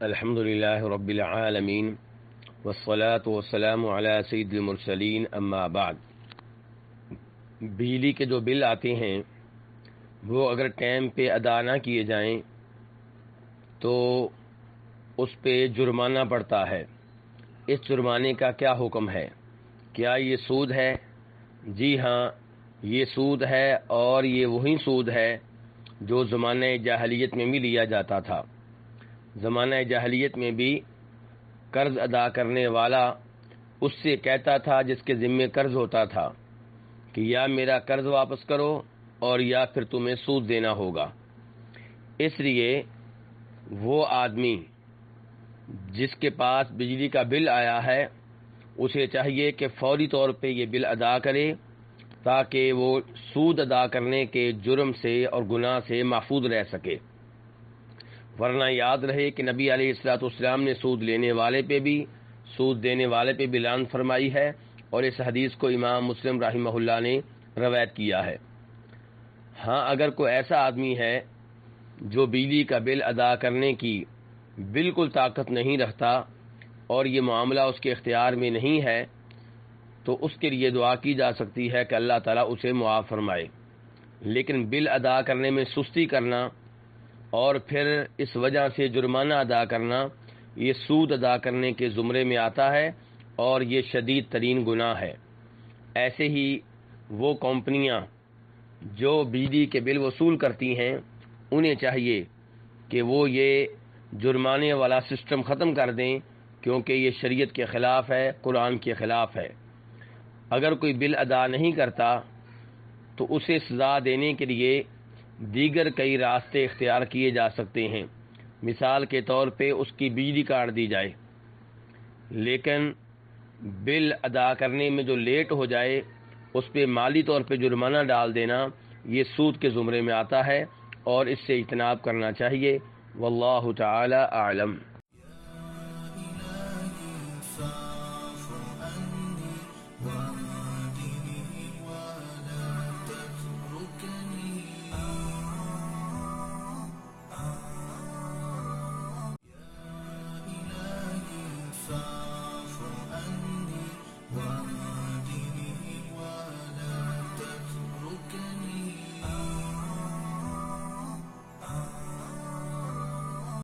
अल्हम्दुलिल्लाह रब्बिल आलमीन वस्सलात वस्सलाम अला सय्यिदिल मुरसलीन अम्मा बाद बिजली के जो बिल आते हैं, वो अगर टाइम पे अदा ना किए जाएँ तो उस पे जुर्माना पड़ता है। इस जुर्माने का क्या हुक्म है? क्या ये सूद है? जी हाँ ये सूद है और ये वही सूद है जो ज़माने जाहलीत में भी लिया जाता था। ज़माना जाहलीत में भी कर्ज अदा करने वाला उससे कहता था, जिसके ज़िम्मे कर्ज होता था, कि या मेरा कर्ज वापस करो और या फिर तुम्हें सूद देना होगा। इसलिए वो आदमी जिसके पास बिजली का बिल आया है, उसे चाहिए कि फौरी तौर पे ये बिल अदा करे, ताकि वो सूद अदा करने के जुर्म से और गुनाह से महफूज रह सके। वरना याद रहे कि नबी अलैहिस्सलाम ने सूद लेने वाले पे भी, सूद देने वाले पे भी लान फरमाई है और इस हदीस को इमाम मुस्लिम राहिमहुल्ला ने रवायत किया है। हाँ अगर कोई ऐसा आदमी है जो बिजली का बिल अदा करने की बिल्कुल ताकत नहीं रखता और ये मामला उसके इख्तियार में नहीं है तो उसके लिए दुआ की जा सकती है कि अल्लाह ताला उसे मुआफ़ फरमाए। लेकिन बिल अदा करने में सुस्ती करना और फिर इस वजह से जुर्माना अदा करना, ये सूद अदा करने के ज़ुमरे में आता है और ये शदीद तरीन गुनाह है। ऐसे ही वो कंपनियाँ जो बिजली के बिल वसूल करती हैं, उन्हें चाहिए कि वो ये जुर्माने वाला सिस्टम ख़त्म कर दें, क्योंकि ये शरीयत के ख़िलाफ़ है, कुरान के ख़िलाफ़ है। अगर कोई बिल अदा नहीं करता तो उसे सज़ा देने के लिए दीगर कई रास्ते इख्तियार किए जा सकते हैं। मिसाल के तौर पे उसकी बिजली काट दी जाए। लेकिन बिल अदा करने में जो लेट हो जाए, उस पर माली तौर पे जुर्माना डाल देना, ये सूद के ज़ुमरे में आता है और इससे इजनाब करना चाहिए। वल्लाह ताला आलम।